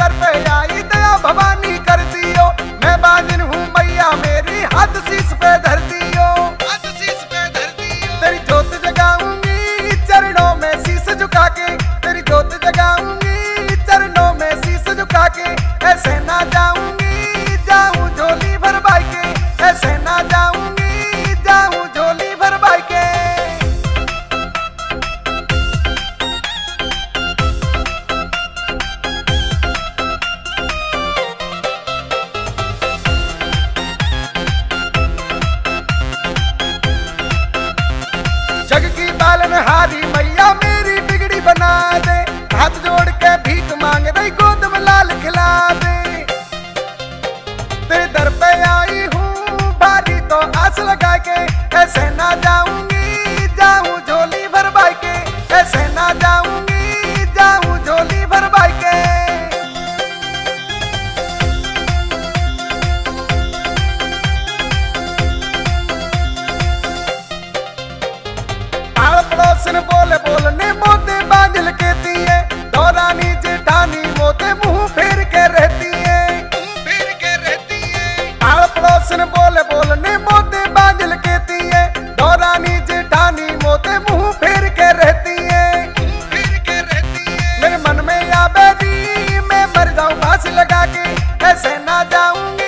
दर पे आई दया भवानी होनहारी मैया मेरी बिगड़ी बना दे। हाथ जोड़ के भीख मांग रही गोद लाल खिला दे। तेरे दर पे आई हूँ, भारी तो आस लगा के, ऐसे ना जा कृष्ण बोले, बोलने मोते बाजल कहती है। दौरानी जेठानी मोते मुँह फेर के रहती है। मेरे मन में या बेबी मैं मर जाऊँ घास लगा के। ऐसे ना जाऊँगी।